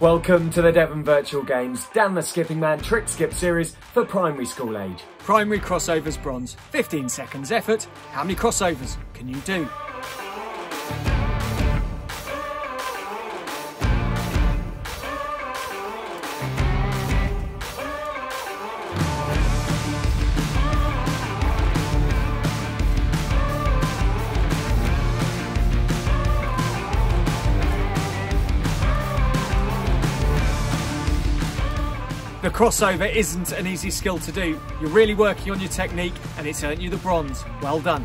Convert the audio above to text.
Welcome to the Devon Virtual Games Dan the Skipping Man Trick Skip series for primary school age. Primary crossovers bronze. 15 seconds effort. How many crossovers can you do? The crossover isn't an easy skill to do. You're really working on your technique and it's earned you the bronze. Well done.